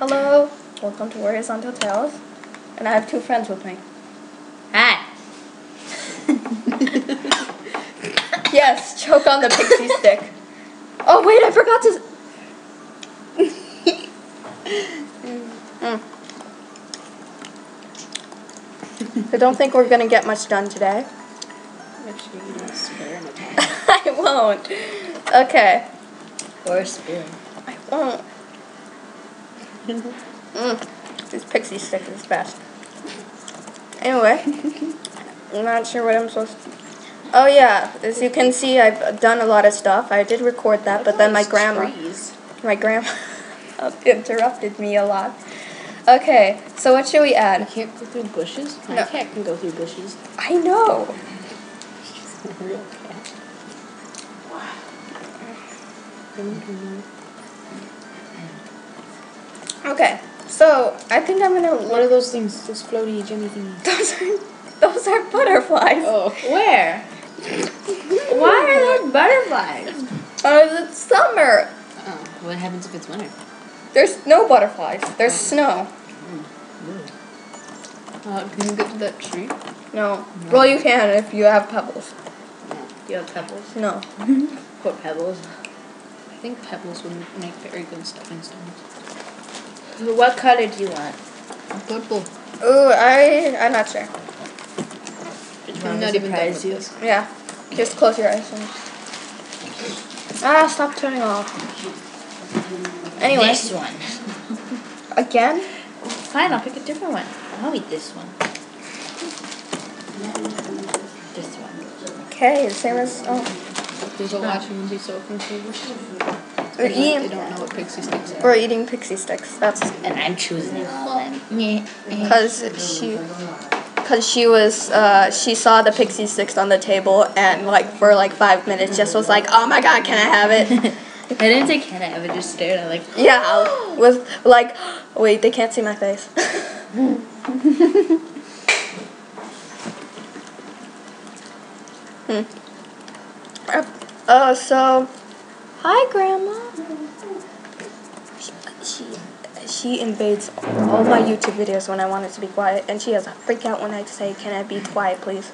Hello, welcome to Warriors Untold Tales, and I have two friends with me. Hi. Yes, choke on the pixie stick. Oh wait, I forgot to. Mm. I don't think we're gonna get much done today. Make sure you don't swear in a I won't. Okay, Or a spoon. I won't. Mm. This pixie stick is best. Anyway, I'm not sure what I'm supposed to. Oh yeah, as you can see, I've done a lot of stuff. I did record that, but then my grandma, Trees. my grandma, interrupted me a lot. Okay, so what should we add? You can't go through bushes? My No. cat can go through bushes. I know. She's a real cat. Okay, so I think I'm gonna What are those things? Those floaty Jimmy things? Those are those are butterflies. Oh, where? Why are those butterflies? Uh, it's summer. Oh, what happens if it's winter? There's no butterflies. There's snow. Uh, can you get to that tree? No. Well, you can if you have pebbles. Do you have pebbles? No. What pebbles? I think pebbles would make very good stepping stones. What color do you want? Purple. Oh, I I'm not sure. I'm not even done with you. Yeah. Just close your eyes. And... Ah, stop turning off. Anyway, This one. again. Fine, I'll pick a different one. I'll eat this one. This one. Okay, the same as oh. People watching would be so confused. We're They eating. don't know what pixie sticks are. We're eating pixie sticks. That's And I'm choosing one. Yeah. because she. Cause she was, uh, she saw the pixie sticks on the table and like for like five minutes just was like, oh my god, can I have it? I didn't say can I have it, just stared at like, yeah, with like, wait, they can't see my face. hmm. Uh, uh, so, hi, Grandma. She, she, she invades all my YouTube videos when I want it to be quiet, and she has a freak out when I say, "Can I be quiet, please?"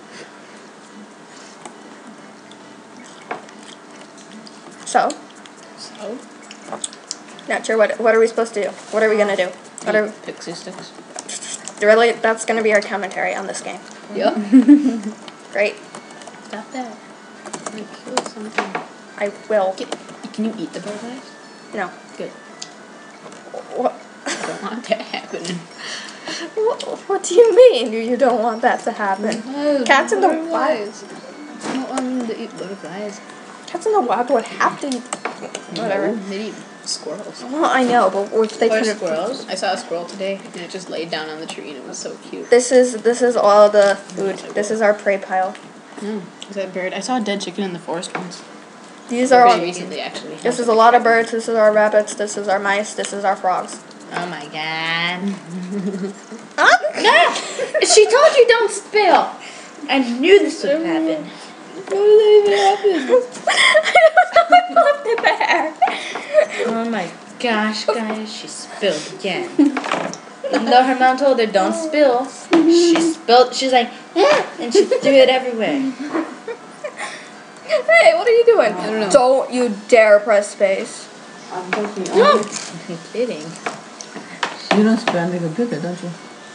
So, So? not sure what what are we supposed to do? What are we gonna do? What are Pixie sticks. really? That's gonna be our commentary on this game. Yep. Great. Stop that. Like, kill something. I will. Get, can you eat the butterflies? No. Good. What? I don't want that happening. What, what do you mean you don't want that to happen? Cats in the wild. I don't want them to eat butterflies. Cats in the wild would have to eat. Whatever. No, they eat squirrels. Well, I know, but if they could squirrels. I saw a squirrel today, and it just laid down on the tree, and it was so cute. This is this is all the food. This is our prey pile. Mm. Is that bird? I saw a dead chicken in the forest once. These are all. recently, actually. This is a lot of birds. This is our rabbits. This is our mice. This is our frogs. oh my god. Huh? she told you don't spill. I knew this would happen. What did that even happen? I don't know. I left it there. Oh my gosh, guys, she spilled again. Even though her mom told her don't spill, she spilled. She's like, "Eh," and she threw it everywhere. Hey, what are you doing? I don't know. Don't you dare press space. I'm joking. I'm kidding. You don't spell on the computer, don't you?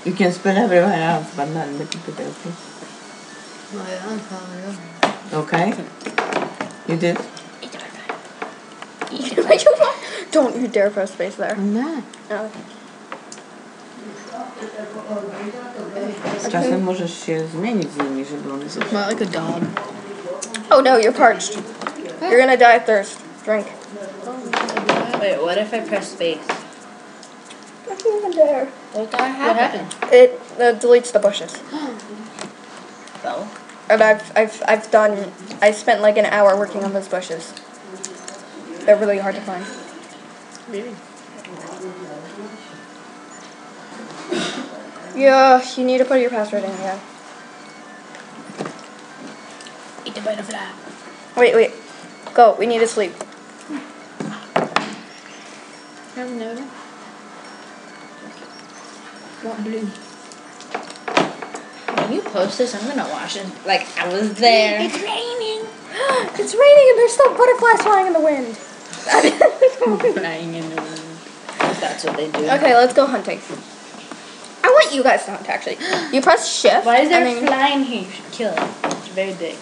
You can spell everywhere else, but not in the computer, okay? Okay? You did? You did my job. Don't you dare press space there. I'm not. No. Czasem możesz się zmienić z nimi, żeby one zostały. Not like a dog. Oh no, you're parched. You're gonna die of thirst. Drink. Wait, what if I press space? Don't even dare. What What happened? It uh, deletes the bushes. So, And I've, I've, I've done, I spent like an hour working on those bushes. They're really hard to find. Really? Yeah, you need to put your password in again. The butterfly. Wait, wait. Go, we need to sleep. I've never. What blue? When you post this, I'm gonna watch it like I was there. It's raining. it's raining and there's still butterflies flying in the wind. Flying in the wind. That's what they do. okay, let's go hunting. I want you guys to hunt actually. You press shift. Why is there and a then- fly in here? You should kill it. It's very big.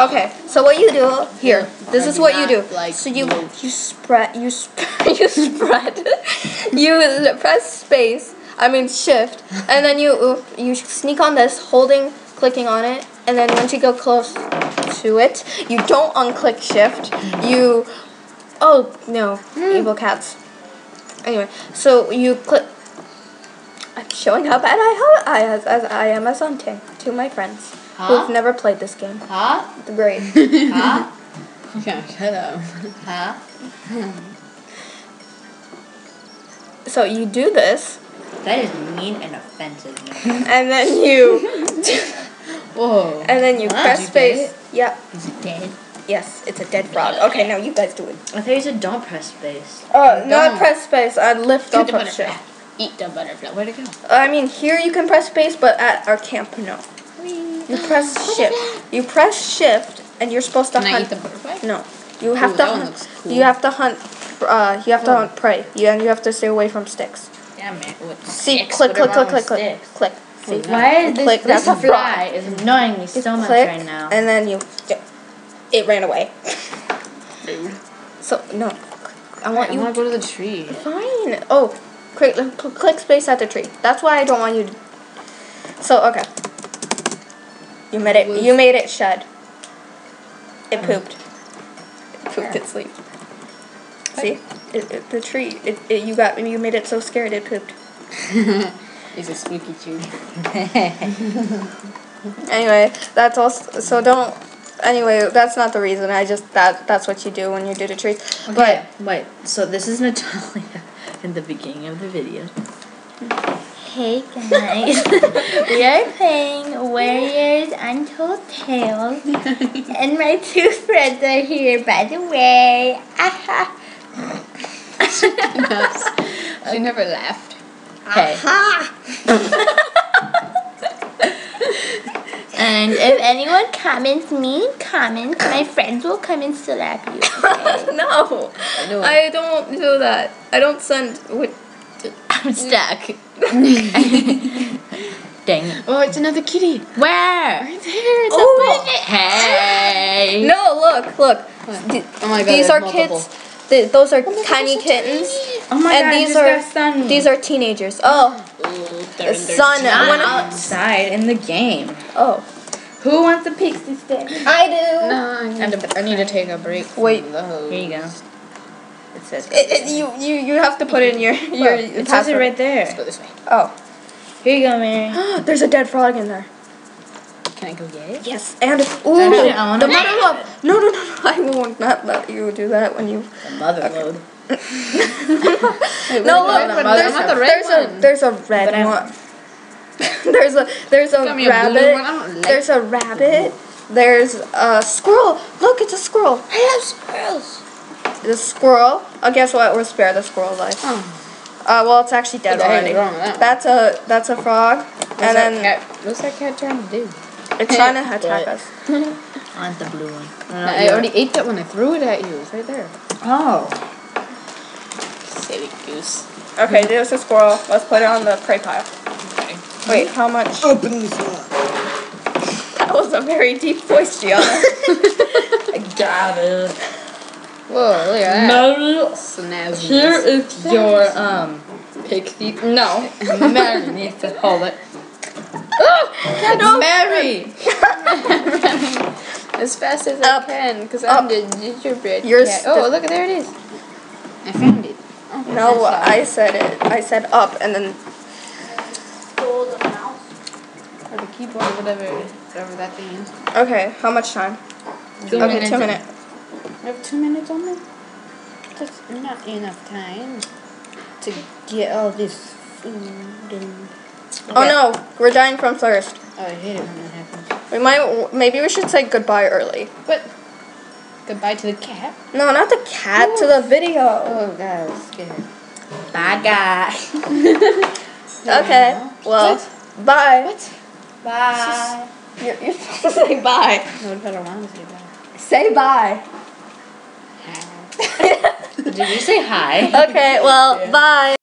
Okay, so what you do here? This I is what you do. like so you blue. you spread you sp- you spread you press space. I mean shift, and then you you sneak on this, holding clicking on it, and then once you go close to it, you don't unclick shift. You oh no, hmm. evil cats. Anyway, so you click. I'm showing how bad I I as, as I am as hunting to my friends Huh? who've never played this game. Huh? Great. Huh? Yeah, shut up. Huh? So you do this, That is mean and offensive. and then you, Whoa. and then you Wow, press you space. get Yeah. Is it dead? Yes, it's a dead frog. Okay, now you guys do it. I thought you said don't press space. Uh, not Don't. press space. I lift Eat off the of butterfly. Eat the butterfly. Where'd it go? I mean, here you can press space, but at our camp, no. You press shift. You press shift, and you're supposed to Can I hunt. eat the butterfly? No, you have Ooh, to that one looks cool. You have to hunt. Uh, you have to Oh. hunt prey. You and you have to stay away from sticks. Yeah, man. What See, sticks? click, What click, click, click, click, click. See, Why is this, click. this That's a fly is annoying me so much click, right now? and then you. It ran away. Rude. So no, I want I you want to go to the tree. Fine. Oh, click, cl- click space at the tree. That's why I don't want you to. So okay. You made it. You made it shed. It mm. pooped. It pooped its sleep. See, it, it, the tree. It, it you got you made it so scared it pooped. It's a spooky tree. Anyway, that's all. So don't. Anyway, that's not the reason. I just that that's what you do when you do the trees. Okay, wait. So this is Natalia in the beginning of the video. Hey guys, we are playing Warriors Untold Tales, and my two friends are here. By the way, She never laughed. okay. and if anyone comments me, comments, my friends will come and slap you. okay? No. I don't do that. I don't send. With, I'm stuck. Dang it. Oh, it's another kitty. Where? Right there. It's Oh. a Hey. no, look, look. Th- Oh my god. these are multiple. kids. Th- those are oh tiny kittens, Oh my and god, these are sun. these are teenagers. Oh, Ooh, the they're- they're sun. tiny. I wanna- outside in the game. oh, Who wants a pixie stick? I do. No, I need, to, I need to take a break. Wait. the hose. Here you go. It says. It, it, you you you have to put in your your it says it password. right Let's go this way. Oh, Here you go, Mary. there's a dead frog in there. Can I go get it? Yes, and ooh, Actually, I the mother lode. No, no, no, no. I will not let you do that when you. The mother load. Wait, No, look, the there's, the red there's a there's a red But one. there's a there's a a rabbit. one. Don't like There's a rabbit. There's a squirrel. Look, it's a squirrel. I love squirrels. The squirrel. Oh, guess what? We'll spare the squirrel life. Oh. Uh, well, it's actually dead What already. wrong with that one? That's a that's a frog, What's and that then cat, what's that cat trying to do? it's trying to attack us. I want the blue one. I already ate that one. I threw it at you. It's right there. Oh. Silly goose. Okay, there's a squirrel. Let's put it on the prey pile. Okay. Wait, how much? Open this one. That was a very deep voice, Gianna. I got it. Whoa, look at that. Mary, Snazzy. here is your um. Pixie. no. Mary needs to hold it. Oh, no. Mary. As fast as Up. I can, because I'm the gingerbread You're cat. Oh, look, there it is. I found it. Oh, No, I I said it. I said up and then. Or the keyboard, whatever, whatever that thing is. Okay, how much time? Two okay, minutes two minutes. Have two minutes on me. That's not enough time to get all this food and. Oh no, we're dying from thirst. Oh, I hate it when that happens. We might. Maybe we should say goodbye early. But goodbye to the cat. No, not the cat. To the video. Oh God, I was scared. Bye, guys. Okay. Well, What? bye. What? Bye. You're, you're supposed to say bye. No, I want to say that. Say bye. Did you say hi? Okay. Well, bye.